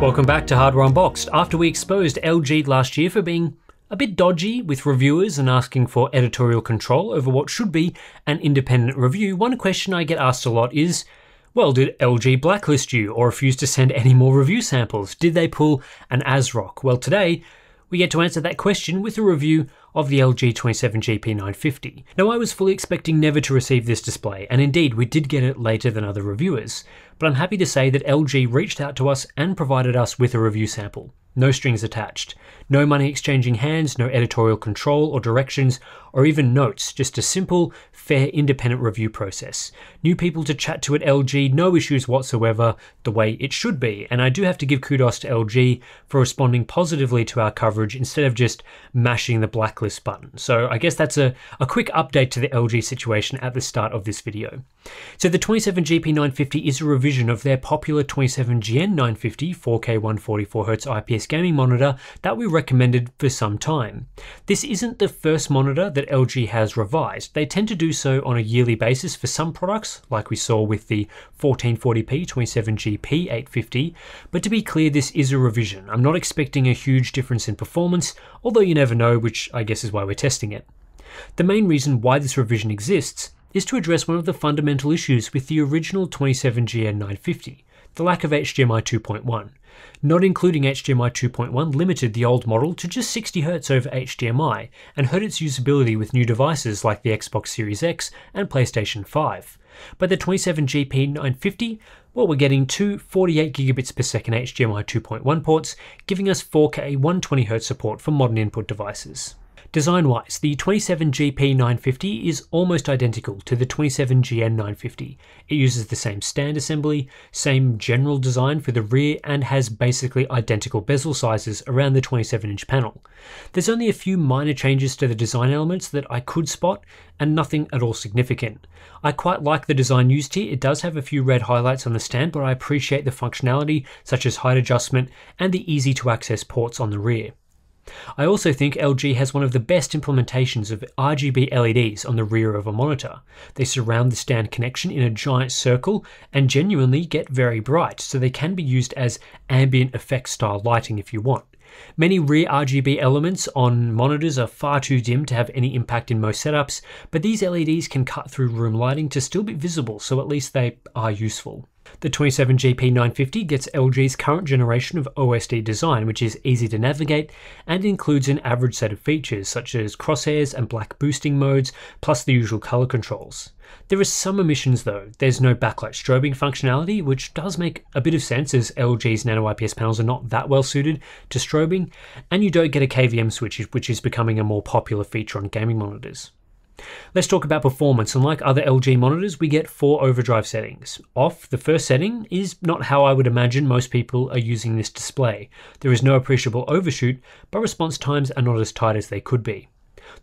Welcome back to Hardware Unboxed. After we exposed LG last year for being a bit dodgy with reviewers and asking for editorial control over what should be an independent review, one question I get asked a lot is well, did LG blacklist you or refuse to send any more review samples? Did they pull an ASRock? Well, today we get to answer that question with a review of the LG 27GP950. Now I was fully expecting never to receive this display, and indeed we did get it later than other reviewers, but I'm happy to say that LG reached out to us and provided us with a review sample. No strings attached. No money exchanging hands, no editorial control or directions, or even notes, just a simple, fair, independent review process. New people to chat to at LG, no issues whatsoever, the way it should be. And I do have to give kudos to LG for responding positively to our coverage instead of just mashing the blacklist button. So I guess that's a, a quick update to the LG situation at the start of this video. So the 27GP950 is a revision of their popular 27GN950 4K 144Hz IPS gaming monitor that we recommended for some time. This isn't the first monitor that LG has revised. They tend to do so on a yearly basis for some products, like we saw with the 1440p 27GP 850, but to be clear, this is a revision. I'm not expecting a huge difference in performance, although you never know, which I guess is why we're testing it. The main reason why this revision exists is to address one of the fundamental issues with the original 27GN950, the lack of HDMI 2.1. Not including HDMI 2.1 limited the old model to just 60Hz over HDMI and hurt its usability with new devices like the Xbox Series X and PlayStation 5. But the 27GP 950, well, we're getting two 48 gigabits per second HDMI 2.1 ports, giving us 4K 120Hz support for modern input devices. Design wise, the 27GP950 is almost identical to the 27GN950. It uses the same stand assembly, same general design for the rear, and has basically identical bezel sizes around the 27 inch panel. There's only a few minor changes to the design elements that I could spot, and nothing at all significant. I quite like the design used here, it does have a few red highlights on the stand, but I appreciate the functionality such as height adjustment and the easy to access ports on the rear. I also think LG has one of the best implementations of RGB LEDs on the rear of a monitor. They surround the stand connection in a giant circle and genuinely get very bright, so they can be used as ambient effect style lighting if you want. Many rear RGB elements on monitors are far too dim to have any impact in most setups, but these LEDs can cut through room lighting to still be visible, so at least they are useful. The 27GP950 gets LG's current generation of OSD design, which is easy to navigate and includes an average set of features such as crosshairs and black boosting modes, plus the usual color controls. There are some omissions though. There's no backlight strobing functionality, which does make a bit of sense as LG's nano IPS panels are not that well suited to strobing, and you don't get a KVM switch, which is becoming a more popular feature on gaming monitors. Let's talk about performance. Unlike other LG monitors, we get four overdrive settings. Off, the first setting, is not how I would imagine most people are using this display. There is no appreciable overshoot, but response times are not as tight as they could be.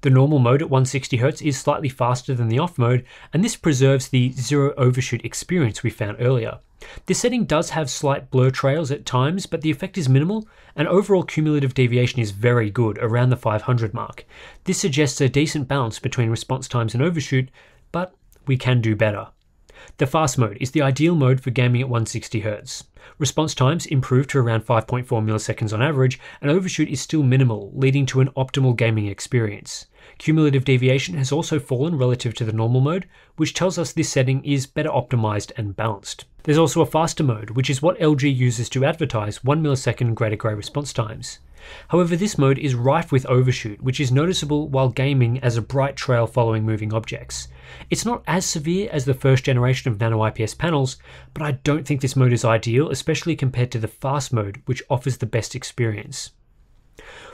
The normal mode at 160Hz is slightly faster than the off mode, and this preserves the zero overshoot experience we found earlier. This setting does have slight blur trails at times, but the effect is minimal, and overall cumulative deviation is very good, around the 500 mark. This suggests a decent balance between response times and overshoot, but we can do better. The fast mode is the ideal mode for gaming at 160Hz. Response times improve to around 5.4 milliseconds on average, and overshoot is still minimal, leading to an optimal gaming experience. Cumulative deviation has also fallen relative to the normal mode, which tells us this setting is better optimized and balanced. There's also a faster mode, which is what LG uses to advertise 1 millisecond grey-to-grey response times. However, this mode is rife with overshoot, which is noticeable while gaming as a bright trail following moving objects. It's not as severe as the first generation of nano IPS panels, but I don't think this mode is ideal, especially compared to the fast mode, which offers the best experience.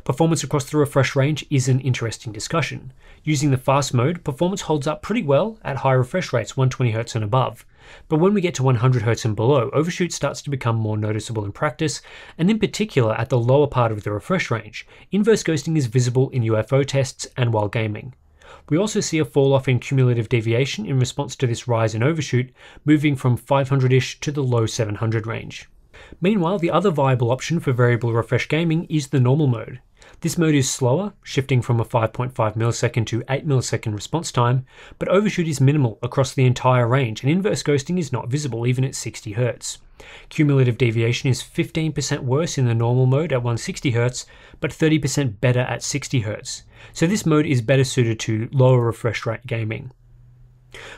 Performance across the refresh range is an interesting discussion. Using the fast mode, performance holds up pretty well at high refresh rates 120Hz and above. But when we get to 100Hz and below, overshoot starts to become more noticeable in practice, and in particular at the lower part of the refresh range. Inverse ghosting is visible in UFO tests and while gaming. We also see a fall off in cumulative deviation in response to this rise in overshoot, moving from 500-ish to the low 700 range. Meanwhile, the other viable option for variable refresh gaming is the normal mode. This mode is slower, shifting from a 5.5 millisecond to 8 millisecond response time, but overshoot is minimal across the entire range and inverse ghosting is not visible even at 60 Hz. Cumulative deviation is 15% worse in the normal mode at 160 Hz, but 30% better at 60 Hz. So this mode is better suited to lower refresh rate gaming.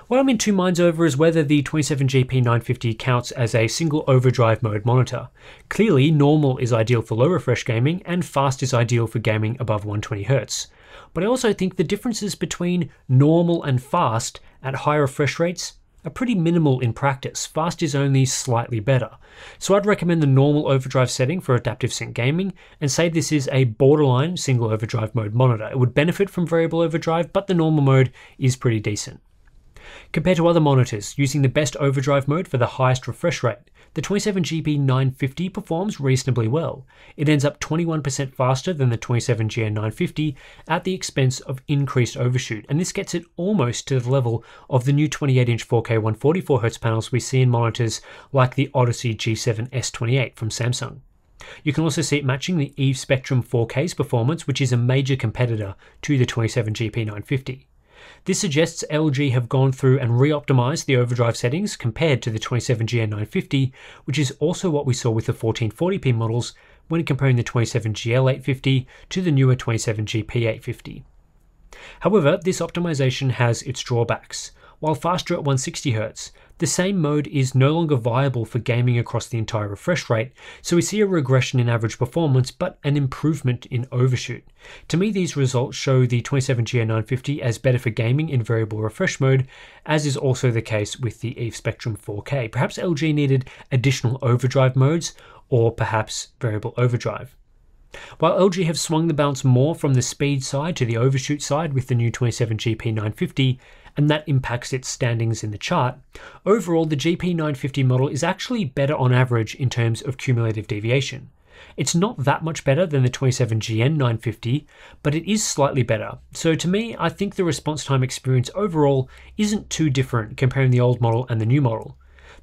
What I'm in two minds over is whether the 27GP950 counts as a single overdrive mode monitor. Clearly, normal is ideal for low refresh gaming, and fast is ideal for gaming above 120Hz. But I also think the differences between normal and fast at high refresh rates are pretty minimal in practice. Fast is only slightly better. So I'd recommend the normal overdrive setting for adaptive sync gaming and say this is a borderline single overdrive mode monitor. It would benefit from variable overdrive, but the normal mode is pretty decent. Compared to other monitors using the best overdrive mode for the highest refresh rate, the 27GP 950 performs reasonably well. It ends up 21% faster than the 27GN 950 at the expense of increased overshoot, and this gets it almost to the level of the new 28-inch 4K 144Hz panels we see in monitors like the Odyssey G7 S28 from Samsung. You can also see it matching the Eve Spectrum 4K's performance, which is a major competitor to the 27GP 950. This suggests LG have gone through and re-optimized the overdrive settings compared to the 27GN950, which is also what we saw with the 1440p models when comparing the 27GL850 to the newer 27GP850. However, this optimization has its drawbacks. While faster at 160Hz, the same mode is no longer viable for gaming across the entire refresh rate, so we see a regression in average performance but an improvement in overshoot. To me, these results show the 27GN950 as better for gaming in variable refresh mode, as is also the case with the Eve Spectrum 4K. Perhaps LG needed additional overdrive modes, or perhaps variable overdrive. While LG have swung the balance more from the speed side to the overshoot side with the new 27GP950, and that impacts its standings in the chart, overall the GP950 model is actually better on average in terms of cumulative deviation. It's not that much better than the 27GN 950, but it is slightly better. So to me, I think the response time experience overall isn't too different comparing the old model and the new model.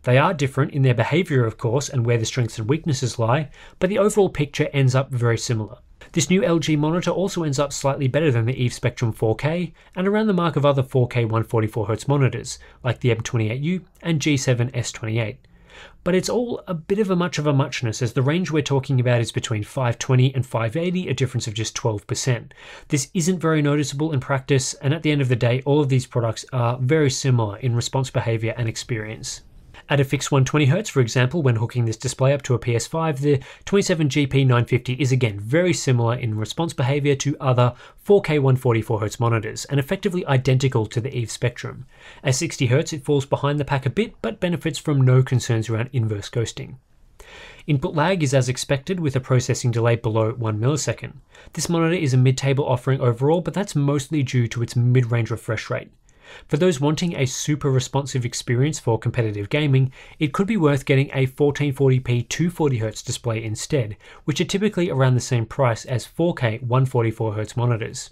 They are different in their behavior, of course, and where the strengths and weaknesses lie, but the overall picture ends up very similar. This new LG monitor also ends up slightly better than the Eve Spectrum 4K and around the mark of other 4K 144Hz monitors like the M28U and G7 S28. But it's all a bit of a much of a muchness as the range we're talking about is between 520 and 580, a difference of just 12%. This isn't very noticeable in practice, and at the end of the day, all of these products are very similar in response behavior and experience. At a fixed 120Hz, for example, when hooking this display up to a PS5, the 27GP950 is again very similar in response behavior to other 4K 144Hz monitors, and effectively identical to the Eve Spectrum. At 60Hz, it falls behind the pack a bit, but benefits from no concerns around inverse ghosting. Input lag is as expected with a processing delay below 1 millisecond. This monitor is a mid-table offering overall, but that's mostly due to its mid-range refresh rate. For those wanting a super responsive experience for competitive gaming, it could be worth getting a 1440p 240Hz display instead, which are typically around the same price as 4K 144Hz monitors.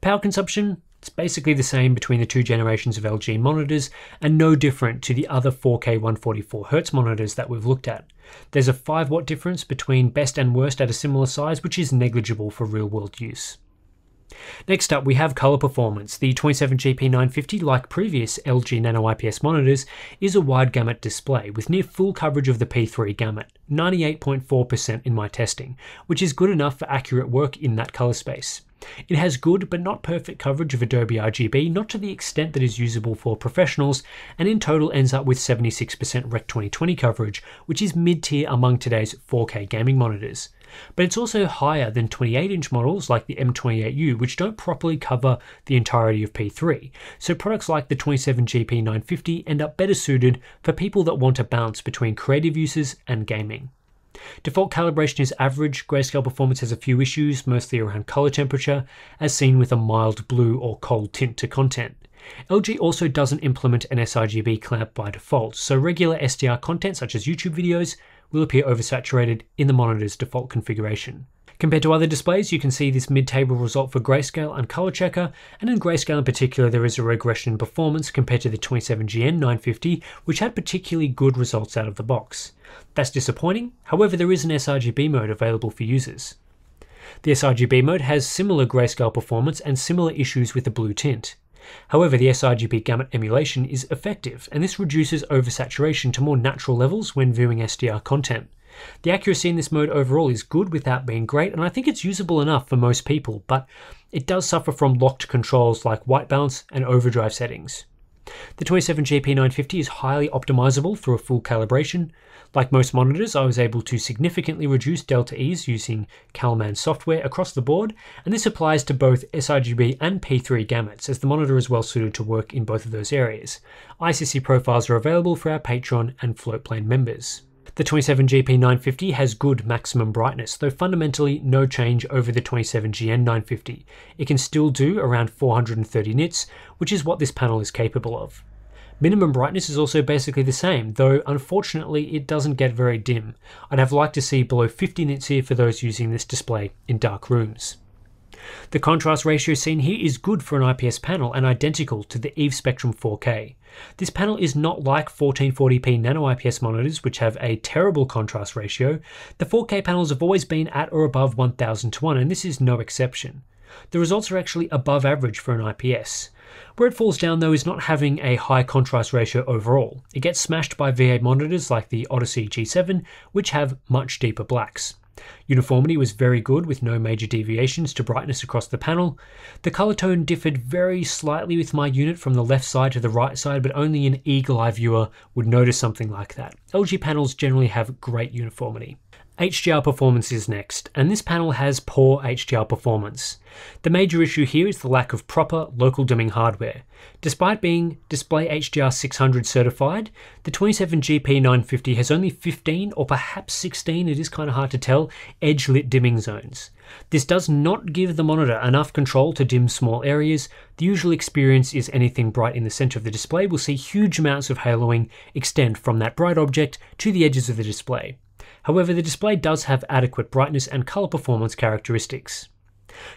Power consumption, it's basically the same between the two generations of LG monitors and no different to the other 4K 144Hz monitors that we've looked at. There's a 5 watt difference between best and worst at a similar size, which is negligible for real world use. Next up, we have color performance. The 27GP950, like previous LG Nano IPS monitors, is a wide gamut display with near full coverage of the P3 gamut, 98.4% in my testing, which is good enough for accurate work in that color space. It has good but not perfect coverage of Adobe RGB, not to the extent that is usable for professionals, and in total ends up with 76% Rec 2020 coverage, which is mid tier among today's 4K gaming monitors but it's also higher than 28 inch models like the M28U, which don't properly cover the entirety of P3. So products like the 27GP 950 end up better suited for people that want a balance between creative uses and gaming. Default calibration is average, grayscale performance has a few issues, mostly around color temperature, as seen with a mild blue or cold tint to content. LG also doesn't implement an sRGB clamp by default, so regular SDR content such as YouTube videos will appear oversaturated in the monitor's default configuration. Compared to other displays, you can see this mid-table result for grayscale and color checker, and in grayscale in particular there is a regression in performance compared to the 27GN 950, which had particularly good results out of the box. That's disappointing, however there is an sRGB mode available for users. The sRGB mode has similar grayscale performance and similar issues with the blue tint. However, the sRGB gamut emulation is effective, and this reduces oversaturation to more natural levels when viewing SDR content. The accuracy in this mode overall is good without being great, and I think it's usable enough for most people, but it does suffer from locked controls like white balance and overdrive settings. The 27GP950 is highly optimizable through a full calibration. Like most monitors, I was able to significantly reduce delta E's using CalMan software across the board, and this applies to both sRGB and P3 gamuts, as the monitor is well suited to work in both of those areas. ICC profiles are available for our Patreon and Floatplane members. The 27GP950 has good maximum brightness, though fundamentally no change over the 27GN950. It can still do around 430 nits, which is what this panel is capable of. Minimum brightness is also basically the same, though unfortunately it doesn't get very dim. I'd have liked to see below 50 nits here for those using this display in dark rooms. The contrast ratio seen here is good for an IPS panel and identical to the EVE Spectrum 4K. This panel is not like 1440p nano IPS monitors which have a terrible contrast ratio. The 4K panels have always been at or above 1000 to 1 and this is no exception. The results are actually above average for an IPS. Where it falls down though is not having a high contrast ratio overall. It gets smashed by VA monitors like the Odyssey G7 which have much deeper blacks. Uniformity was very good with no major deviations to brightness across the panel. The color tone differed very slightly with my unit from the left side to the right side, but only an eagle eye viewer would notice something like that. LG panels generally have great uniformity. HDR performance is next, and this panel has poor HDR performance. The major issue here is the lack of proper local dimming hardware. Despite being Display HDR 600 certified, the 27GP950 has only 15 or perhaps 16, it is kind of hard to tell, edge lit dimming zones. This does not give the monitor enough control to dim small areas. The usual experience is anything bright in the center of the display will see huge amounts of haloing extend from that bright object to the edges of the display. However, the display does have adequate brightness and color performance characteristics.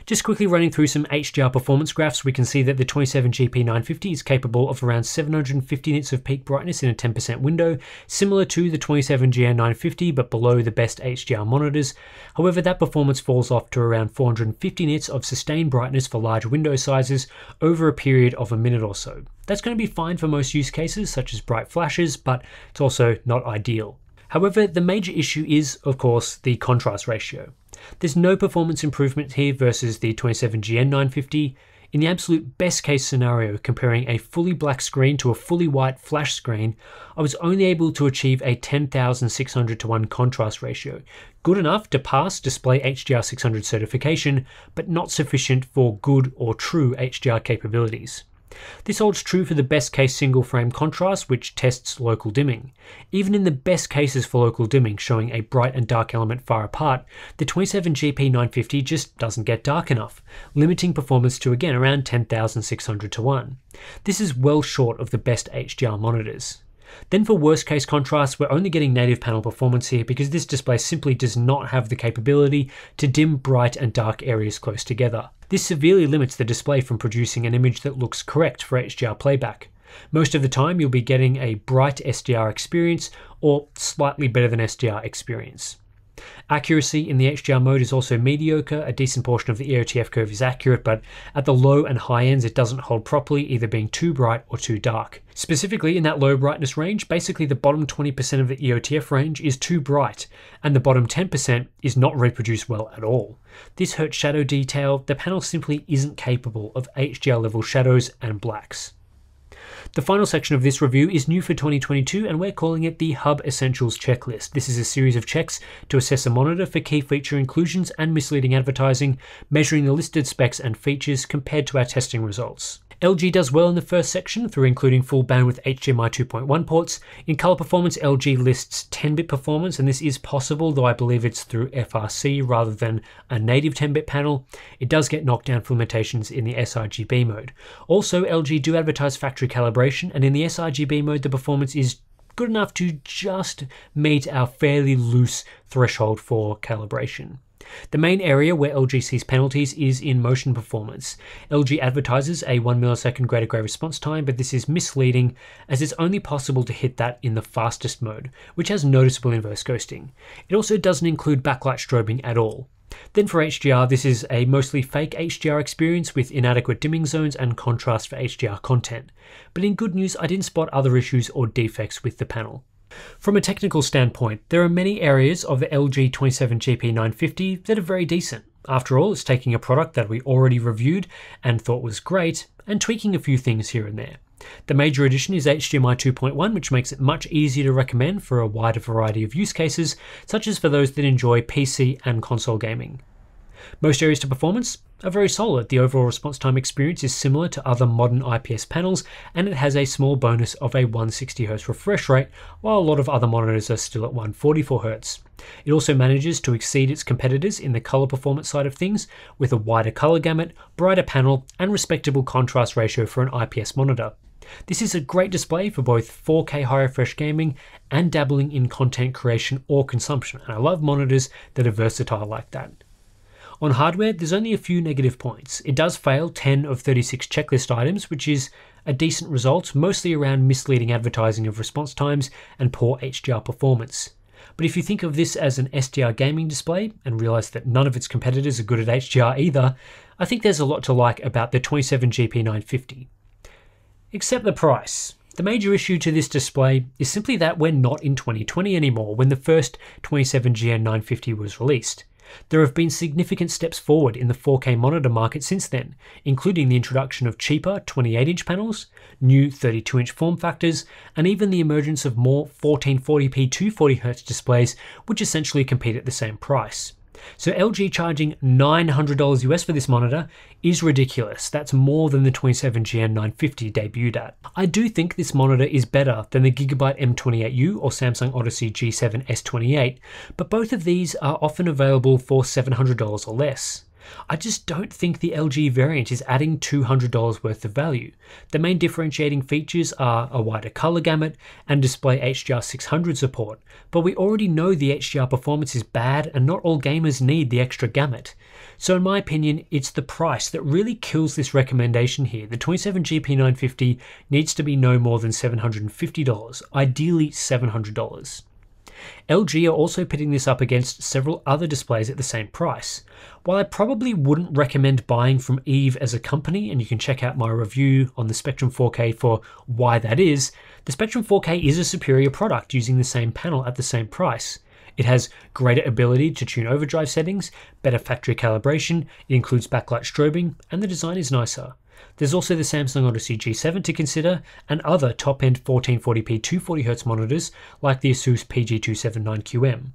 Just quickly running through some HDR performance graphs, we can see that the 27GP950 is capable of around 750 nits of peak brightness in a 10% window, similar to the 27GN950 but below the best HDR monitors. However, that performance falls off to around 450 nits of sustained brightness for large window sizes over a period of a minute or so. That's going to be fine for most use cases, such as bright flashes, but it's also not ideal. However, the major issue is, of course, the contrast ratio. There's no performance improvement here versus the 27GN950. In the absolute best case scenario, comparing a fully black screen to a fully white flash screen, I was only able to achieve a 10,600 to 1 contrast ratio, good enough to pass Display HDR 600 certification, but not sufficient for good or true HDR capabilities. This holds true for the best case single frame contrast, which tests local dimming. Even in the best cases for local dimming, showing a bright and dark element far apart, the 27GP950 just doesn't get dark enough, limiting performance to again around 10,600 to 1. This is well short of the best HDR monitors. Then for worst case contrast, we're only getting native panel performance here because this display simply does not have the capability to dim bright and dark areas close together. This severely limits the display from producing an image that looks correct for HDR playback. Most of the time you'll be getting a bright SDR experience or slightly better than SDR experience. Accuracy in the HDR mode is also mediocre. A decent portion of the EOTF curve is accurate, but at the low and high ends, it doesn't hold properly, either being too bright or too dark. Specifically, in that low brightness range, basically the bottom 20% of the EOTF range is too bright, and the bottom 10% is not reproduced well at all. This hurts shadow detail. The panel simply isn't capable of HDR level shadows and blacks. The final section of this review is new for 2022 and we're calling it the Hub Essentials Checklist. This is a series of checks to assess a monitor for key feature inclusions and misleading advertising, measuring the listed specs and features compared to our testing results. LG does well in the first section through including full bandwidth HDMI 2.1 ports. In color performance, LG lists 10-bit performance, and this is possible, though I believe it's through FRC rather than a native 10-bit panel. It does get knocked down for limitations in the sRGB mode. Also, LG do advertise factory calibration, and in the sRGB mode, the performance is good enough to just meet our fairly loose threshold for calibration. The main area where LG sees penalties is in motion performance. LG advertises a 1 millisecond grey-to-grey response time, but this is misleading as it's only possible to hit that in the fastest mode, which has noticeable inverse ghosting. It also doesn't include backlight strobing at all. Then for HDR, this is a mostly fake HDR experience with inadequate dimming zones and contrast for HDR content. But in good news, I didn't spot other issues or defects with the panel. From a technical standpoint, there are many areas of the LG 27GP950 that are very decent. After all, it's taking a product that we already reviewed and thought was great and tweaking a few things here and there. The major addition is HDMI 2.1, which makes it much easier to recommend for a wider variety of use cases, such as for those that enjoy PC and console gaming. Most areas to performance are very solid. The overall response time experience is similar to other modern IPS panels, and it has a small bonus of a 160Hz refresh rate, while a lot of other monitors are still at 144Hz. It also manages to exceed its competitors in the color performance side of things, with a wider color gamut, brighter panel, and respectable contrast ratio for an IPS monitor. This is a great display for both 4K high refresh gaming and dabbling in content creation or consumption, and I love monitors that are versatile like that. On hardware, there's only a few negative points. It does fail 10 of 36 checklist items, which is a decent result, mostly around misleading advertising of response times and poor HDR performance. But if you think of this as an SDR gaming display and realize that none of its competitors are good at HDR either, I think there's a lot to like about the 27GP950. Except the price. The major issue to this display is simply that we're not in 2020 anymore when the first 27GN950 was released. There have been significant steps forward in the 4K monitor market since then, including the introduction of cheaper 28 inch panels, new 32 inch form factors, and even the emergence of more 1440p 240Hz displays, which essentially compete at the same price. So LG charging $900 US for this monitor is ridiculous. That's more than the 27GN 950 debuted at. I do think this monitor is better than the Gigabyte M28U or Samsung Odyssey G7 S28, but both of these are often available for $700 or less. I just don't think the LG variant is adding $200 worth of value. The main differentiating features are a wider color gamut and display HDR 600 support, but we already know the HDR performance is bad and not all gamers need the extra gamut. So in my opinion, it's the price that really kills this recommendation here. The 27GP950 needs to be no more than $750, ideally $700. LG are also pitting this up against several other displays at the same price. While I probably wouldn't recommend buying from Eve as a company, and you can check out my review on the Spectrum 4K for why that is, the Spectrum 4K is a superior product using the same panel at the same price. It has greater ability to tune overdrive settings, better factory calibration, it includes backlight strobing, and the design is nicer. There's also the Samsung Odyssey G7 to consider, and other top end 1440p 240Hz monitors like the Asus PG279QM.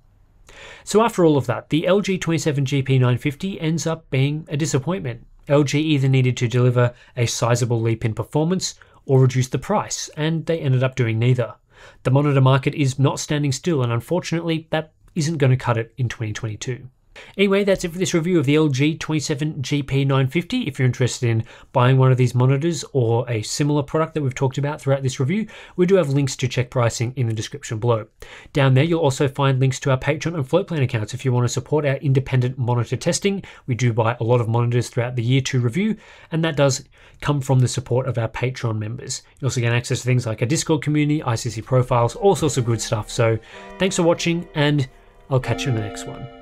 So, after all of that, the LG 27GP950 ends up being a disappointment. LG either needed to deliver a sizable leap in performance or reduce the price, and they ended up doing neither. The monitor market is not standing still, and unfortunately, that isn't going to cut it in 2022. Anyway, that's it for this review of the LG 27GP950. If you're interested in buying one of these monitors or a similar product that we've talked about throughout this review, we do have links to check pricing in the description below. Down there, you'll also find links to our Patreon and Floatplane accounts if you want to support our independent monitor testing. We do buy a lot of monitors throughout the year to review, and that does come from the support of our Patreon members. You also get access to things like a Discord community, ICC profiles, all sorts of good stuff. So thanks for watching, and I'll catch you in the next one.